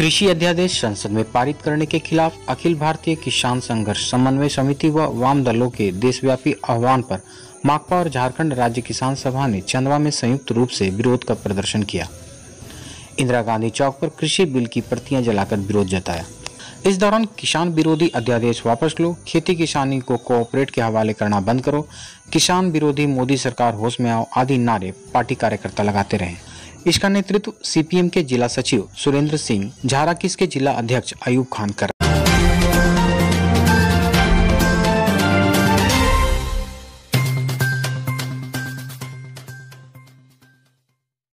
कृषि अध्यादेश संसद में पारित करने के खिलाफ अखिल भारतीय किसान संघर्ष समन्वय समिति व वाम दलों के देशव्यापी आह्वान पर माकपा और झारखंड राज्य किसान सभा ने चंदवा में संयुक्त रूप से विरोध का प्रदर्शन किया। इंदिरा गांधी चौक पर कृषि बिल की प्रतियाँ जलाकर विरोध जताया। इस दौरान किसान विरोधी अध्यादेश वापस लो, खेती किसानी को कोऑपरेट के हवाले करना बंद करो, किसान विरोधी मोदी सरकार होश में आओ, आदि नारे पार्टी कार्यकर्ता लगाते रहे। इसका नेतृत्व सीपीएम के जिला सचिव सुरेंद्र सिंह, झाराकिस के जिला अध्यक्ष अयूब खान कर